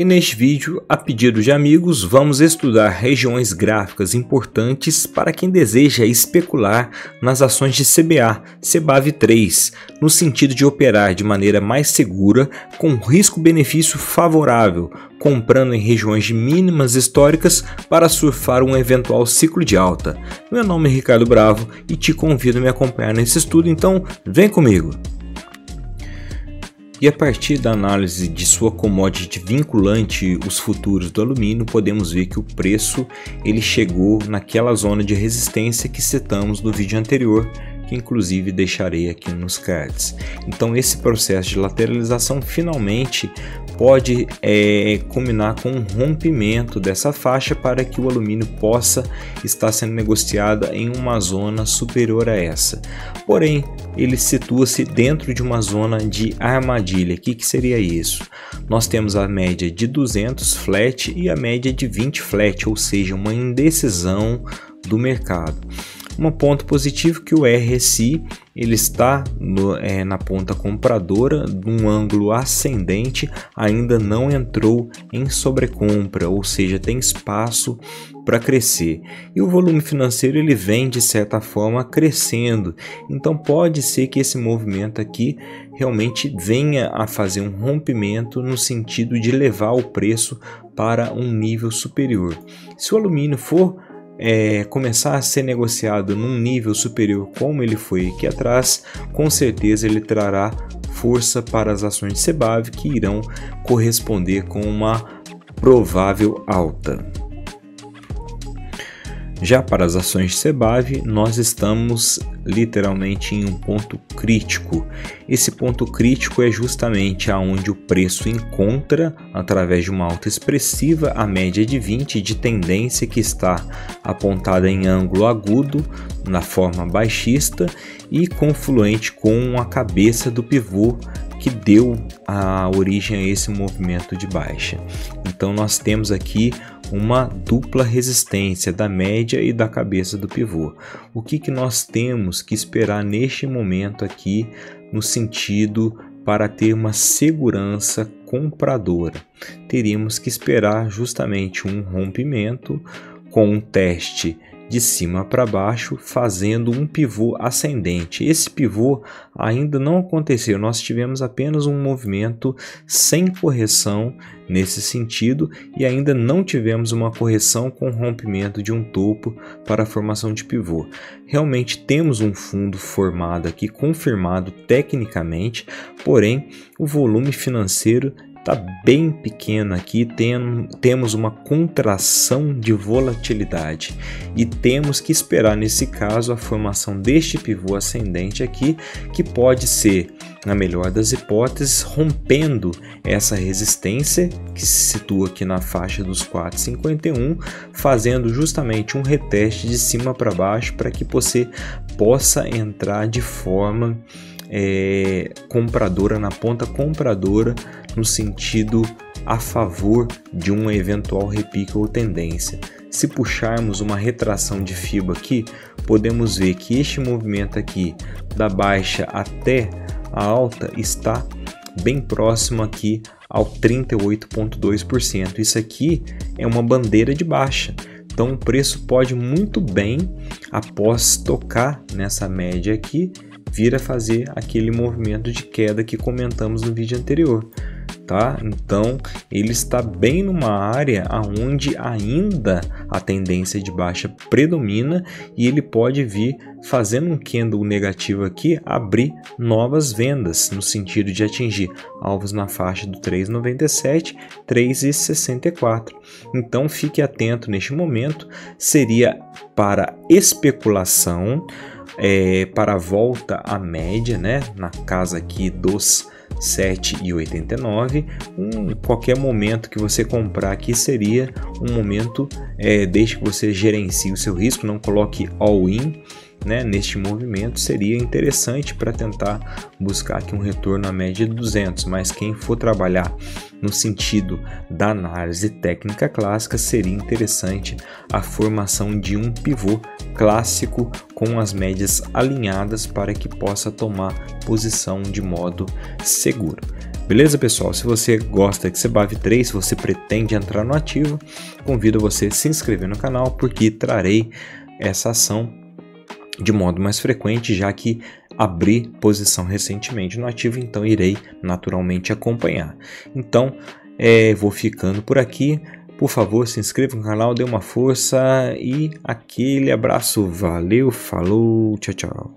E neste vídeo, a pedido de amigos, vamos estudar regiões gráficas importantes para quem deseja especular nas ações de CBA, CBAV3, no sentido de operar de maneira mais segura, com risco-benefício favorável, comprando em regiões de mínimas históricas para surfar um eventual ciclo de alta. Meu nome é Ricardo Bravo e te convido a me acompanhar nesse estudo, então vem comigo! E a partir da análise de sua commodity vinculante, os futuros do alumínio, podemos ver que o preço ele chegou naquela zona de resistência que citamos no vídeo anterior, que inclusive deixarei aqui nos cards. Então esse processo de lateralização finalmente pode é, combinar com um rompimento dessa faixa para que o alumínio possa estar sendo negociada em uma zona superior a essa. Porém, ele situa-se dentro de uma zona de armadilha. O que, que seria isso? Nós temos a média de 200 flat e a média de 20 flat, ou seja, uma indecisão do mercado. Um ponto positivo que o RSI ele está no, é, na ponta compradora, num ângulo ascendente, ainda não entrou em sobrecompra, ou seja, tem espaço para crescer. E o volume financeiro ele vem de certa forma crescendo. Então pode ser que esse movimento aqui realmente venha a fazer um rompimento no sentido de levar o preço para um nível superior. Se o alumínio for é, começar a ser negociado num nível superior como ele foi aqui atrás, com certeza ele trará força para as ações de Sebav que irão corresponder com uma provável alta. Já para as ações de Sebave, nós estamos literalmente em um ponto crítico. Esse ponto crítico é justamente aonde o preço encontra, através de uma alta expressiva, a média de 20 de tendência que está apontada em ângulo agudo, na forma baixista e confluente com a cabeça do pivô que deu a origem a esse movimento de baixa. Então nós temos aqui uma dupla resistência da média e da cabeça do pivô. O que, que nós temos que esperar neste momento aqui no sentido para ter uma segurança compradora? Teríamos que esperar justamente um rompimento com um teste de cima para baixo, fazendo um pivô ascendente. Esse pivô ainda não aconteceu, nós tivemos apenas um movimento sem correção nesse sentido e ainda não tivemos uma correção com rompimento de um topo para a formação de pivô. Realmente temos um fundo formado aqui, confirmado tecnicamente, porém o volume financeiro está bem pequeno aqui, tem, temos uma contração de volatilidade. E temos que esperar nesse caso a formação deste pivô ascendente aqui, que pode ser, na melhor das hipóteses, rompendo essa resistência que se situa aqui na faixa dos 4,51, fazendo justamente um reteste de cima para baixo para que você possa entrar de forma é, compradora, na ponta compradora, no sentido a favor de um eventual repique ou tendência. Se puxarmos uma retração de FIBA aqui, podemos ver que este movimento aqui da baixa até a alta está bem próximo aqui ao 38,2%. Isso aqui é uma bandeira de baixa. Então o preço pode muito bem, após tocar nessa média aqui, vir a fazer aquele movimento de queda que comentamos no vídeo anterior. Tá? Então ele está bem numa área aonde ainda a tendência de baixa predomina e ele pode vir fazendo um candle negativo aqui abrir novas vendas no sentido de atingir alvos na faixa do 3,97, 3,64. Então fique atento neste momento, seria para especulação é, para a volta à média, né, na casa aqui dos 7,89. Um, qualquer momento que você comprar aqui seria um momento, é, desde que você gerencie o seu risco, não coloque all-in né, neste movimento seria interessante para tentar buscar aqui um retorno à média de 200, mas quem for trabalhar no sentido da análise técnica clássica, seria interessante a formação de um pivô clássico com as médias alinhadas para que possa tomar posição de modo seguro. Beleza, pessoal? Se você gosta de Sebave 3, se você pretende entrar no ativo, convido você a se inscrever no canal porque trarei essa ação de modo mais frequente, já que abri posição recentemente no ativo, então irei naturalmente acompanhar. Então, é, vou ficando por aqui. Por favor, se inscreva no canal, dê uma força e aquele abraço. Valeu, falou, tchau, tchau.